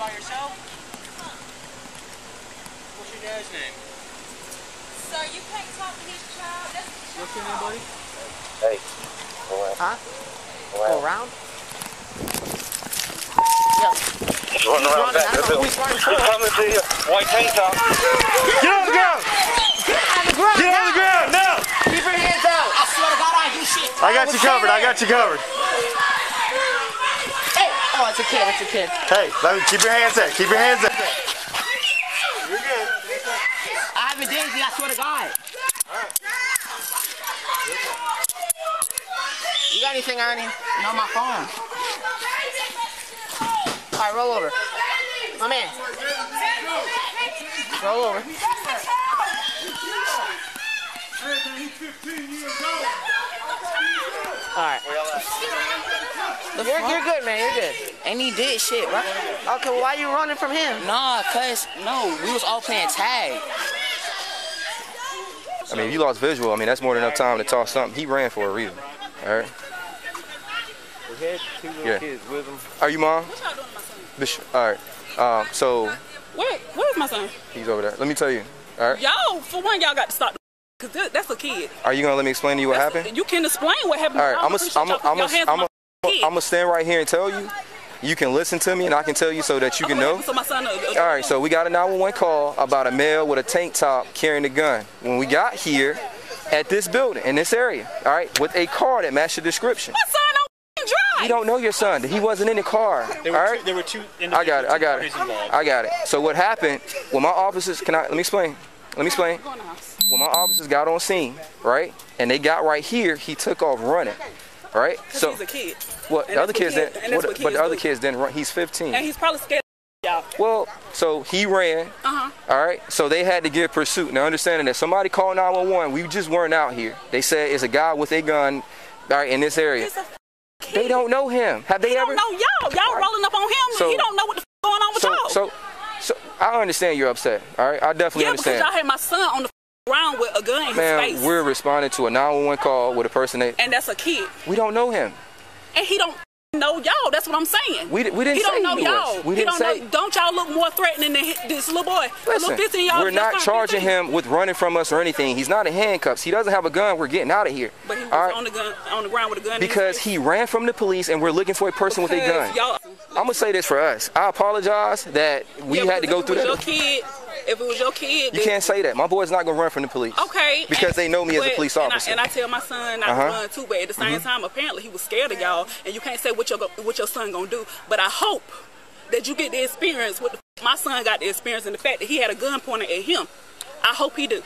by yourself? What's your dad's name? Sir, you can't talk to his child. That's his What's your name, buddy? Hey. Go Around. Huh? Around. around? Yo. He's running around back. That's it. He's coming to you. White tank top. Get on the ground! Get on the ground! Get on the ground, now! Keep your hands out! I swear to God, I do shit. I got you covered. I got you covered. Hey. Oh, it's a kid. It's a kid. Hey, let me keep your hands up. Keep your hands up. You're good. I haven't did anything. I swear to God. You got anything, Ernie? No, my phone. All right, roll over. My man. Roll over. All right. You're, you're good, man. You're good. And he did shit, right? Okay, well, why you running from him? Nah, cuz, no, we was all playing tag. I mean, if you lost visual, I mean, that's more than enough time to toss something. He ran for a reason. All right. We had two little Yeah. kids with him. Are you mom? What y'all doing to my son? All right. Um, so Where, where's my son? he's over there. Let me tell you. All right. Y'all, for one, y'all got to stop. Cause that- that's a kid. Are you gonna let me explain to you what That's- happened? You can explain what happened. All right. I I'm don't gonna I'm gonna I'm putting your hands on gonna my kid. I'm gonna stand right here and tell you. You can listen to me, and I can tell you so that you can know. happened to my son? All right, so we got a 911 call about a male with a tank top carrying a gun. When we got here at this building, in this area, all right, with a car that matched the description. My son don't drive. We don't know your son. He wasn't in the car. There were, right? two, there were two I got it. I got it. involved. I got it. So what happened? When my officers, can I let me explain? Let me explain. Go in house. When my officers got on scene, right, and they got right here, he took off running, right? Cause So he's a kid. what? and The other kids kids- didn't. What, what but the other do. kids didn't run. He's 15. And he's probably scared y'all. Well, so he ran. Uh-huh. All right. So they had to give pursuit. Now, understanding that somebody called 911, we just weren't out here. They said it's a guy with a gun, all right, in this area. He's a f- kid. They don't know him. Have they He ever? don't know y'all. Y'all rolling up on him. So- he don't know what the f- going on with So, y'all. so, so I understand you're upset. All right. I definitely yeah, because understand. y'all had my son on the ground with a gun in his face. we're responding to a 911 call with a person that and that's a kid. we don't know him. And he don't know y'all. That's what I'm saying. We, we didn't he say don't know he y'all. We he didn't don't say. know. Don't y'all look more threatening than this little boy? Listen, little y'all. we're not charging him with running from us or anything. He's not in handcuffs. He doesn't have a gun. We're getting out of here. But he was right? on the gun on the ground with a gun. Because he ran from the police and we're looking for a person with a gun. I'm gonna say this for us. I apologize that we yeah, had to go through if it was that. Your kid, if it was your kid, You can't say that. My boy's not gonna run from the police. Okay. Because and- they know me as a but- police and I- officer. And I, tell my son not Uh-huh. to run too, but at the same time, apparently he was scared of y'all, and you can't say what your what your son gonna do. But I hope that you get the experience. What the, my son got the experience, and the fact that he had a gun pointed at him. I hope he do.